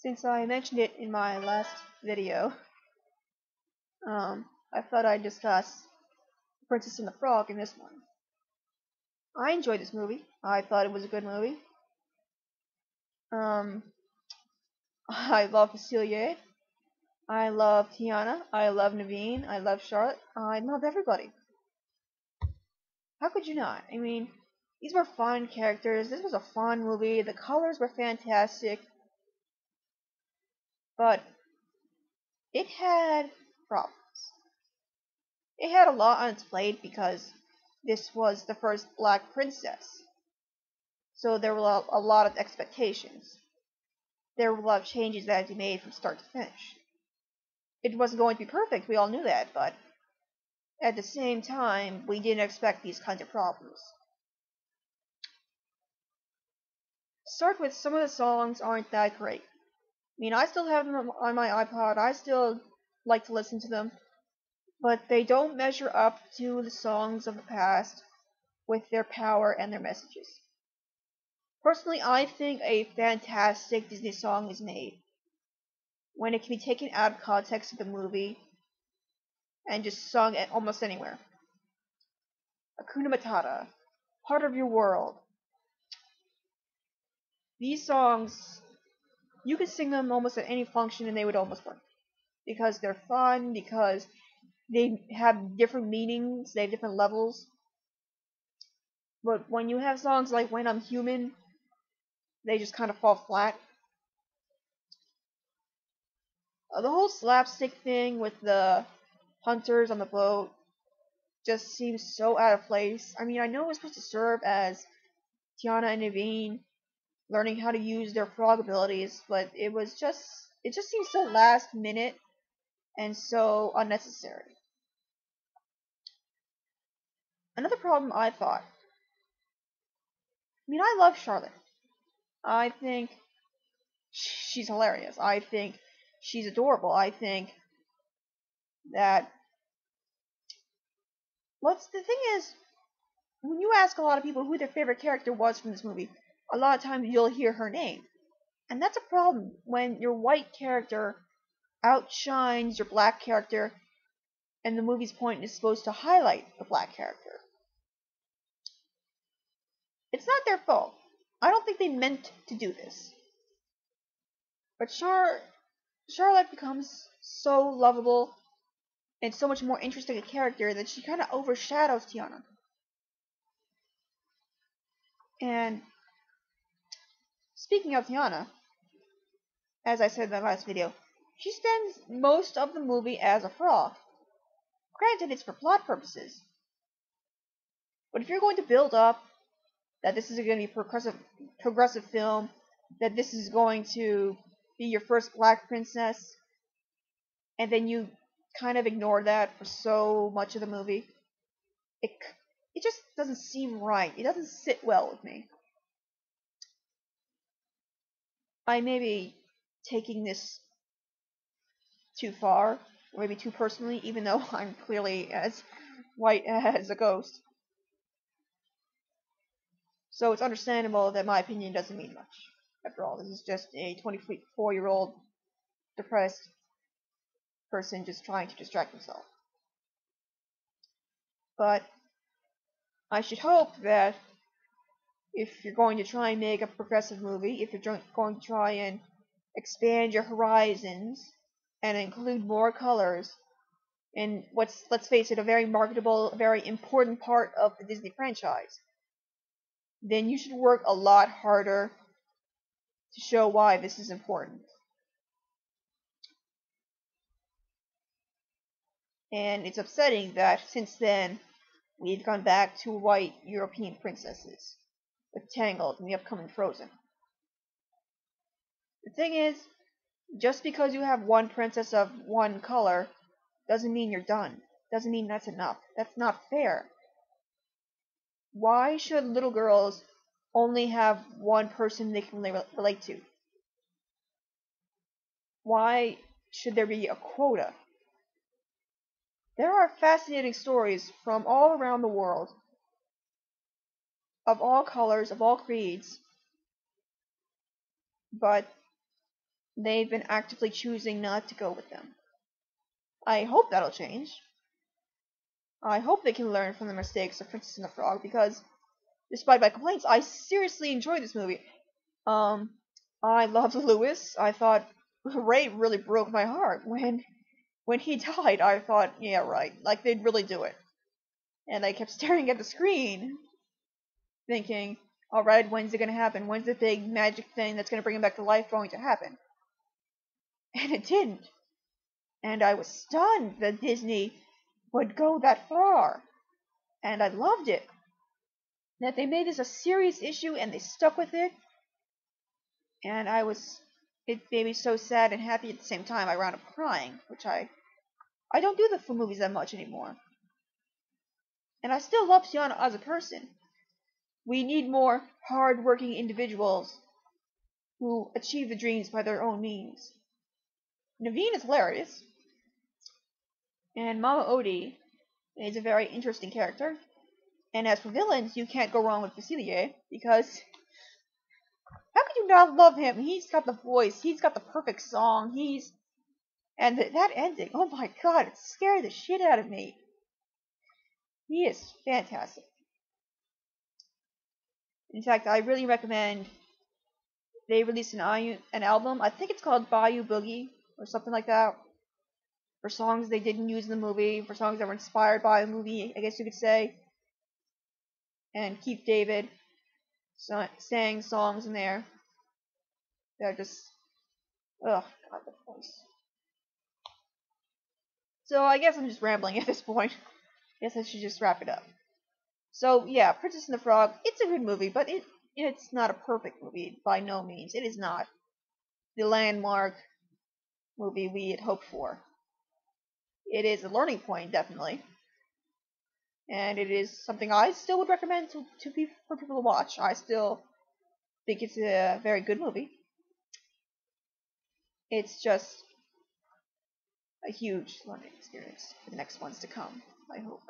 since I mentioned it in my last video, um, I thought I'd discuss Princess and the Frog in this one. I enjoyed this movie. I thought it was a good movie. Um, I love Facilier. I love Tiana. I love Naveen. I love Charlotte. I love everybody. How could you not? I mean, these were fun characters. This was a fun movie. The colors were fantastic. But it had problems. It had a lot on its plate because this was the first black princess. So there were a lot of expectations. There were a lot of changes that had to be made from start to finish. It wasn't going to be perfect, we all knew that, but at the same time, we didn't expect these kinds of problems. Start with some of the songs aren't that great. I mean, I still have them on my iPod. I still like to listen to them, but they don't measure up to the songs of the past with their power and their messages. Personally, I think a fantastic Disney song is made when it can be taken out of context of the movie and just sung at almost anywhere. Hakuna Matata, Part of Your World. These songs, you could sing them almost at any function and they would almost work. Because they're fun, because they have different meanings, they have different levels. But when you have songs like When I'm Human, they just kind of fall flat. Uh, the whole slapstick thing with the hunters on the boat just seems so out of place. I mean, I know it's supposed to serve as Tiana and Naveen learning how to use their frog abilities, but it was just it just seems so last minute and so unnecessary. Another problem I thought. I mean, I love Charlotte. I think she's hilarious. I think she's adorable. I think that what's the thing is when you ask a lot of people who their favorite character was from this movie, a lot of times you'll hear her name. And that's a problem when your white character outshines your black character and the movie's point is supposed to highlight the black character. It's not their fault. I don't think they meant to do this. But Char Charlotte becomes so lovable and so much more interesting a character that she kind of overshadows Tiana. And speaking of Tiana, as I said in my last video, she spends most of the movie as a frog. Granted, it's for plot purposes. But if you're going to build up that this is going to be a progressive progressive film, that this is going to be your first black princess, and then you kind of ignore that for so much of the movie. It it just doesn't seem right. It doesn't sit well with me. I may be taking this too far, or maybe too personally, even though I'm clearly as white as a ghost. So it's understandable that my opinion doesn't mean much. After all, this is just a 24 year old depressed person just trying to distract himself. But I should hope that if you're going to try and make a progressive movie, if you're going to try and expand your horizons and include more colors. In what's, let's face it, a very marketable, very important part of the Disney franchise, then you should work a lot harder to show why this is important. And it's upsetting that since then we've gone back to white European princesses with Tangled and the upcoming Frozen. The thing is, just because you have one princess of one color doesn't mean you're done. Doesn't mean that's enough. That's not fair. Why should little girls only have one person they can relate to? Why should there be a quota? There are fascinating stories from all around the world, of all colors, of all creeds, but they've been actively choosing not to go with them. I hope that'll change. I hope they can learn from the mistakes of Princess and the Frog because, despite my complaints, I seriously enjoyed this movie. Um, I loved Louis. I thought Ray really broke my heart when when he died. I thought, yeah, right, like they'd really do it. And I kept staring at the screen, thinking, all right, when's it gonna happen? When's the big magic thing that's gonna bring him back to life going to happen? And it didn't. And I was stunned that Disney would go that far. And I loved it. That they made this a serious issue and they stuck with it. And I was it made me so sad and happy at the same time. I wound up crying, which I I don't do the movies that much anymore. And I still love Tiana as a person. We need more hard-working individuals who achieve the dreams by their own means. Naveen is hilarious. And Mama Odie is a very interesting character. And as for villains, you can't go wrong with Facilier because how could you not love him? He's got the voice. He's got the perfect song. He's and th- that ending. Oh my god, it scared the shit out of me. He is fantastic. In fact, I really recommend they release an, an album. I think it's called Bayou Boogie or something like that. For songs they didn't use in the movie, for songs that were inspired by the movie, I guess you could say. And Keith David so, sang songs in there. They're just, ugh, God, the voice. So I guess I'm just rambling at this point. I guess I should just wrap it up. So yeah, Princess and the Frog, it's a good movie, but it it's not a perfect movie by no means. It is not the landmark movie we had hoped for. It is a learning point, definitely. And it is something I still would recommend to, to be, for people to watch. I still think it's a very good movie. It's just a huge learning experience for the next ones to come, I hope.